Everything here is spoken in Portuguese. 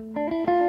Música